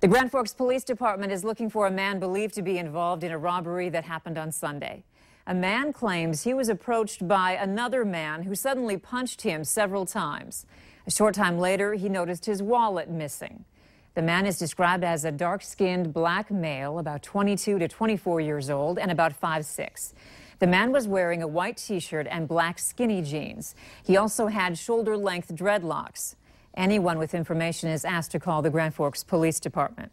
The Grand Forks Police Department is looking for a man believed to be involved in a robbery that happened on Sunday. A man claims he was approached by another man who suddenly punched him several times. A short time later, he noticed his wallet missing. The man is described as a dark-skinned black male, about 22 to 24 years old and about 5'6". The man was wearing a white t-shirt and black skinny jeans. He also had shoulder-length dreadlocks. Anyone with information is asked to call the Grand Forks Police Department.